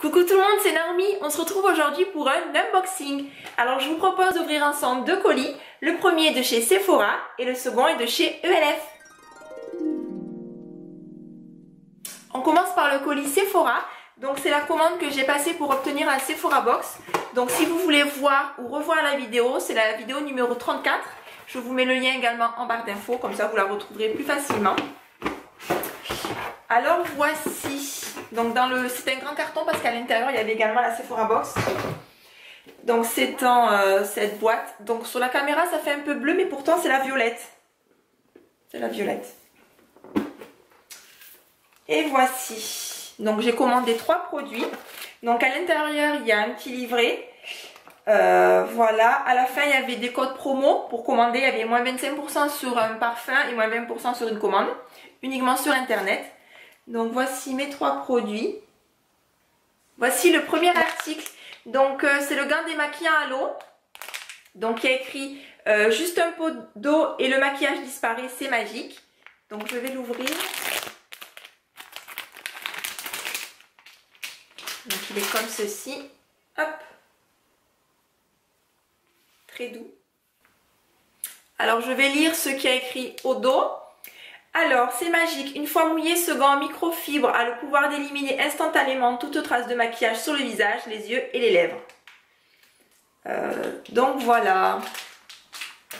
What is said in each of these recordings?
Coucou tout le monde, c'est Naomi. On se retrouve aujourd'hui pour un unboxing. Alors je vous propose d'ouvrir ensemble deux colis. Le premier est de chez Sephora et le second est de chez ELF. On commence par le colis Sephora. Donc c'est la commande que j'ai passée pour obtenir un Sephora Box. Donc si vous voulez voir ou revoir la vidéo, c'est la vidéo numéro 34. Je vous mets le lien également en barre d'infos, comme ça vous la retrouverez plus facilement. Alors voici, donc dans le, c'est un grand carton parce qu'à l'intérieur il y avait également la Sephora Box. Donc c'est en euh, cette boîte. Donc sur la caméra ça fait un peu bleu mais pourtant c'est la violette. C'est la violette. Et voici. Donc j'ai commandé trois produits. Donc à l'intérieur il y a un petit livret. Euh, voilà, à la fin il y avait des codes promo pour commander, il y avait moins 25% sur un parfum et moins 20% sur une commande, uniquement sur internet. Donc voici mes trois produits. Voici le premier article. Donc euh, c'est le gant démaquillant à l'eau. Donc il y a écrit euh, juste un pot d'eau et le maquillage disparaît, c'est magique. Donc je vais l'ouvrir. Donc il est comme ceci. Hop. Très doux. Alors je vais lire ce qui a écrit au dos. Alors, c'est magique. Une fois mouillé, ce gant microfibre a le pouvoir d'éliminer instantanément toute trace de maquillage sur le visage, les yeux et les lèvres. Euh, donc voilà.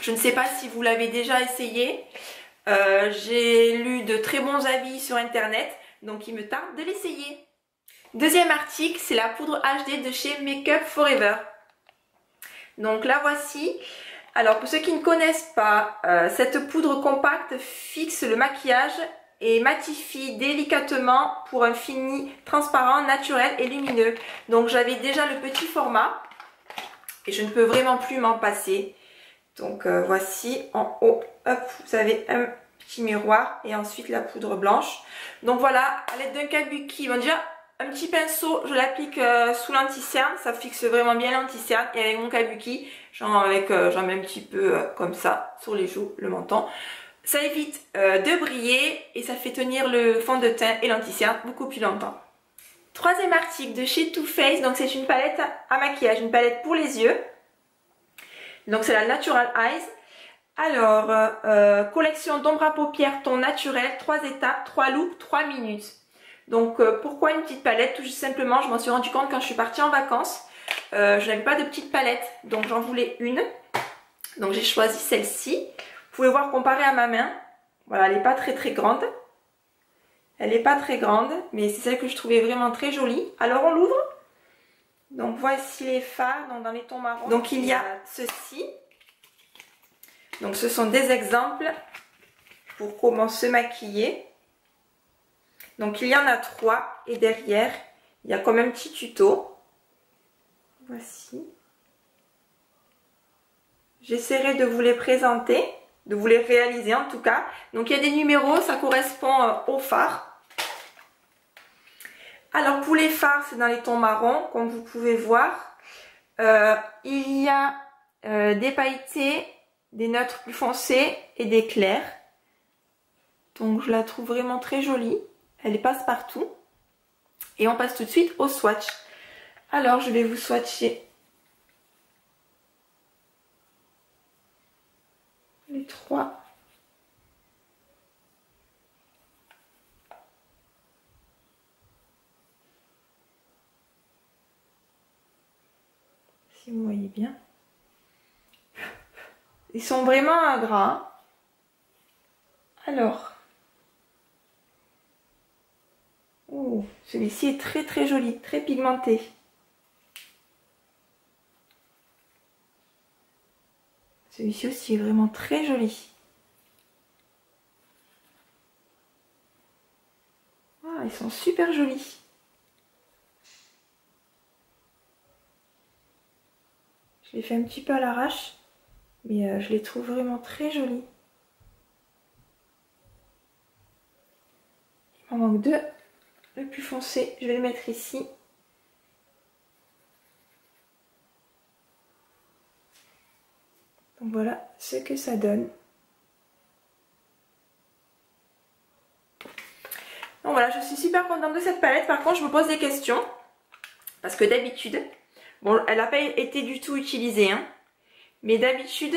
Je ne sais pas si vous l'avez déjà essayé. Euh, j'ai lu de très bons avis sur internet, donc il me tarde de l'essayer. Deuxième article, c'est la poudre HD de chez Makeup Forever. Donc la voici. Alors pour ceux qui ne connaissent pas, euh, cette poudre compacte fixe le maquillage et matifie délicatement pour un fini transparent, naturel et lumineux. Donc j'avais déjà le petit format et je ne peux vraiment plus m'en passer. Donc euh, voici en haut, hop, vous avez un petit miroir et ensuite la poudre blanche. Donc voilà, à l'aide d'un kabuki, bon déjà un petit pinceau, je l'applique euh, sous l'anti-cerne, ça fixe vraiment bien l'anti-cerne. Et avec mon kabuki, euh, j'en mets un petit peu euh, comme ça sur les joues, le menton. Ça évite de briller et ça fait tenir le fond de teint et l'anti-cerne beaucoup plus longtemps. Troisième article de chez Too Faced, donc c'est une palette à maquillage, une palette pour les yeux. Donc c'est la Natural Eyes. Alors, collection d'ombre à paupières ton naturel, 3 étapes, 3 looks, 3 minutes. Donc euh, pourquoi une petite palette? Tout simplement, je m'en suis rendu compte quand je suis partie en vacances. Euh, je n'avais pas de petite palette, donc j'en voulais une. Donc j'ai choisi celle-ci. Vous pouvez voir comparée à ma main. Voilà, elle n'est pas très très grande. Elle n'est pas très grande, mais c'est celle que je trouvais vraiment très jolie. Alors on l'ouvre. Donc voici les fards dans les tons marrons. Donc il y a ceci. Donc ce sont des exemples pour comment se maquiller. Donc il y en a trois et derrière il y a comme un petit tuto. Voici. J'essaierai de vous les présenter, de vous les réaliser en tout cas. Donc il y a des numéros, ça correspond euh, aux phares. Alors pour les phares, c'est dans les tons marrons, comme vous pouvez voir. Euh, il y a euh, des pailletés, des neutres plus foncés et des clairs. Donc je la trouve vraiment très jolie. Elle passe partout. Et on passe tout de suite au swatch. Alors, je vais vous swatcher les trois. Si vous voyez bien. Ils sont vraiment gras. Alors, Celui-ci est très très joli, très pigmenté. Celui-ci aussi est vraiment très joli. Ah, ils sont super jolis. Je les fais un petit peu à l'arrache, mais euh, je les trouve vraiment très jolis. Il m'en manque deux le plus foncé, je vais le mettre ici. Donc voilà ce que ça donne. Donc voilà, je suis super contente de cette palette. Par contre, je me pose des questions. Parce que d'habitude, bon, elle n'a pas été du tout utilisée, hein, mais d'habitude,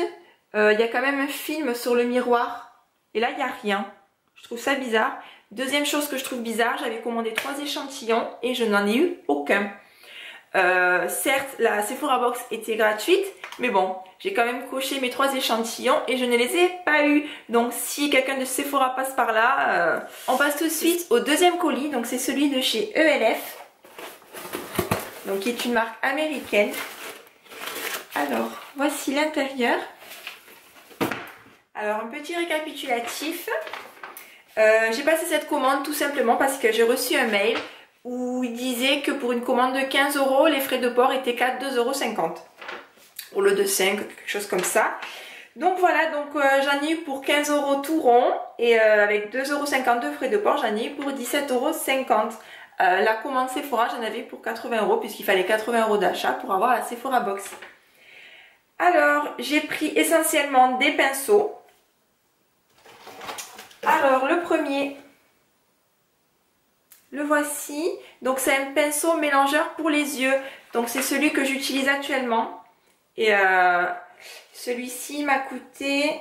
euh, il y a quand même un film sur le miroir. Et là, il n'y a rien. Je trouve ça bizarre. Deuxième chose que je trouve bizarre, j'avais commandé trois échantillons et je n'en ai eu aucun. Euh, certes, la Sephora Box était gratuite, mais bon, j'ai quand même coché mes trois échantillons et je ne les ai pas eu. Donc si quelqu'un de Sephora passe par là, euh, on passe tout de suite au deuxième colis. Donc c'est celui de chez ELF, donc qui est une marque américaine. Alors, voici l'intérieur. Alors, un petit récapitulatif. Euh, j'ai passé cette commande tout simplement parce que j'ai reçu un mail où il disait que pour une commande de 15 euros, les frais de port étaient qu'à 2,50 euros. Au lieu de 5, quelque chose comme ça. Donc voilà, donc euh, j'en ai eu pour 15 euros tout rond et euh, avec 2,50 euros de frais de port, j'en ai eu pour 17,50 euros. la commande Sephora, j'en avais pour 80 euros puisqu'il fallait 80 euros d'achat pour avoir la Sephora Box. Alors, j'ai pris essentiellement des pinceaux. Alors, le premier, le voici. Donc c'est un pinceau mélangeur pour les yeux. Donc c'est celui que j'utilise actuellement. Et euh, celui-ci m'a coûté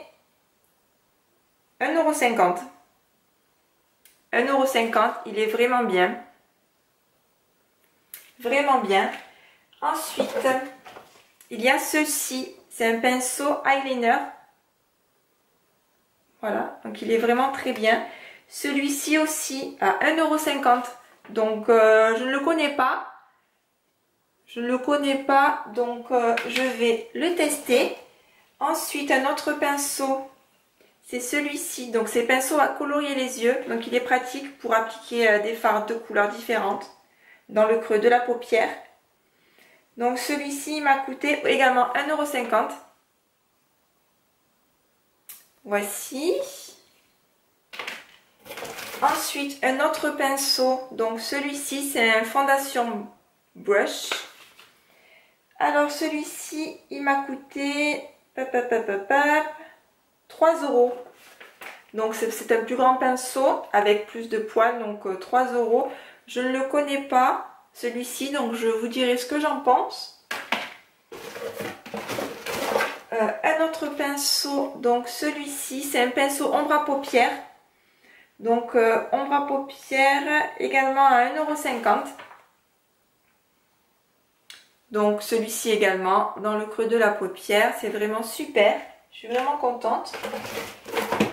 1,50€. 1,50€, il est vraiment bien. Vraiment bien. Ensuite, il y a ceci. C'est un pinceau eyeliner. Voilà, donc il est vraiment très bien. Celui-ci aussi à 1,50€. Donc euh, je ne le connais pas. Je ne le connais pas, donc euh, je vais le tester. Ensuite, un autre pinceau, c'est celui-ci. Donc c'est pinceau à colorier les yeux. Donc il est pratique pour appliquer euh, des fards de couleurs différentes dans le creux de la paupière. Donc celui-ci m'a coûté également 1,50€. Voici. Ensuite, un autre pinceau. Donc celui-ci, c'est un fondation brush. Alors celui-ci, il m'a coûté 3 euros. Donc c'est un plus grand pinceau avec plus de poils, donc 3 euh, euros. Je ne le connais pas, celui-ci, donc je vous dirai ce que j'en pense. Euh, un autre pinceau, donc celui-ci, c'est un pinceau ombre à paupières. Donc, euh, ombre à paupières également à 1,50€. Donc, celui-ci également dans le creux de la paupière. C'est vraiment super. Je suis vraiment contente.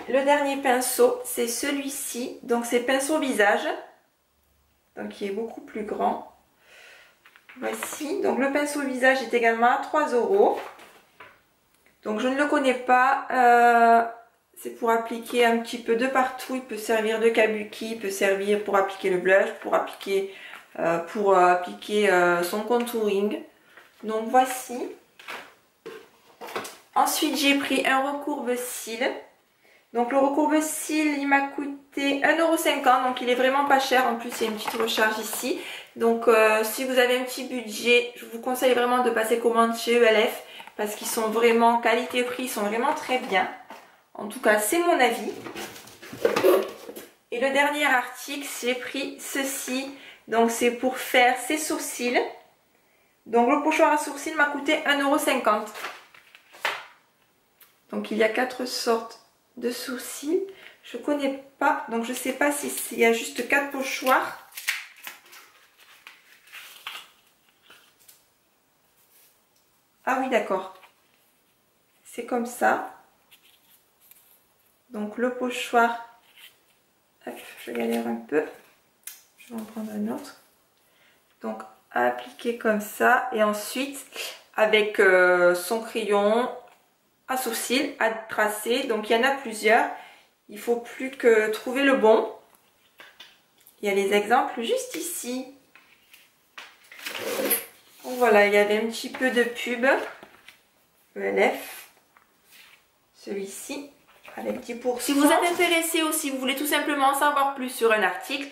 Le dernier pinceau, c'est celui-ci. Donc, c'est pinceau visage. Donc, il est beaucoup plus grand. Voici. Donc, le pinceau visage est également à 3 euros. Donc, je ne le connais pas. Euh, c'est pour appliquer un petit peu de partout. Il peut servir de kabuki, il peut servir pour appliquer le blush, pour appliquer, euh, pour euh, appliquer son contouring. Donc voici. Ensuite, j'ai pris un recourbe cils. Donc le recourbe cils, il m'a coûté 1,50€. Donc il est vraiment pas cher. En plus, il y a une petite recharge ici. Donc si vous avez un petit budget, je vous conseille vraiment de passer commande chez ELF. Parce qu'ils sont vraiment qualité-prix, ils sont vraiment très bien. En tout cas, c'est mon avis. Et le dernier article, j'ai pris ceci. Donc, c'est pour faire ses sourcils. Donc, le pochoir à sourcils m'a coûté 1,50€. Donc, il y a quatre sortes de sourcils. Je connais pas, donc je sais pas s'il y a juste quatre pochoirs. Ah oui, d'accord. C'est comme ça. Donc le pochoir, je galère un peu, je vais en prendre un autre. Donc appliquer comme ça et ensuite avec euh, son crayon à sourcils à tracer. Donc il y en a plusieurs, il faut plus que trouver le bon. Il y a les exemples juste ici. voilà, il y avait un petit peu de pub. ELF. Celui-ci avec 10%. Si vous êtes intéressé ou si vous voulez tout simplement en savoir plus sur un article,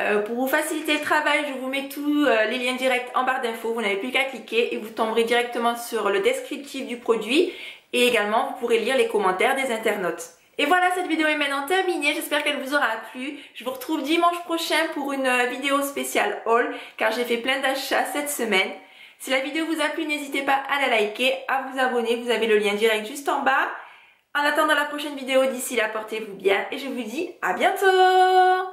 euh, pour vous faciliter le travail, je vous mets tous euh, les liens directs en barre d'infos. Vous n'avez plus qu'à cliquer et vous tomberez directement sur le descriptif du produit. Et également, vous pourrez lire les commentaires des internautes. Et voilà, cette vidéo est maintenant terminée. J'espère qu'elle vous aura plu. Je vous retrouve dimanche prochain pour une euh, vidéo spéciale haul car j'ai fait plein d'achats cette semaine. Si la vidéo vous a plu, n'hésitez pas à la liker, à vous abonner. Vous avez le lien direct juste en bas. En attendant la prochaine vidéo, d'ici là, portez-vous bien et je vous dis à bientôt